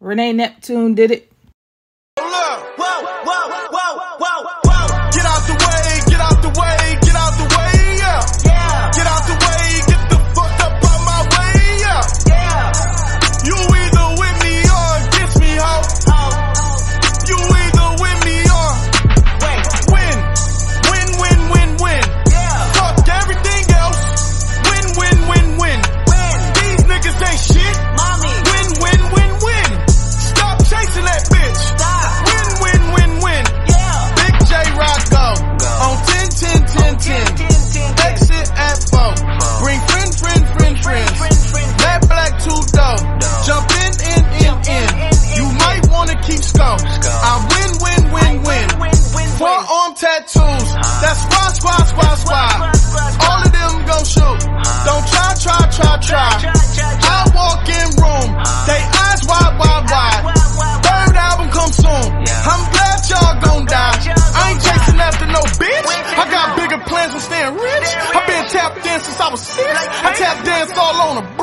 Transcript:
Renee Neptune did it. Tattoos. That's squad, squad, squad, squad. All of them go shoot. Don't try, try, try, try. I walk in room, they eyes wide, wide, wide. Third album come soon. I'm glad y'all gon' die. I ain't chasing after no bitch. I got bigger plans for staying rich. i been tap dancing since I was six. I tap dance all on a brick.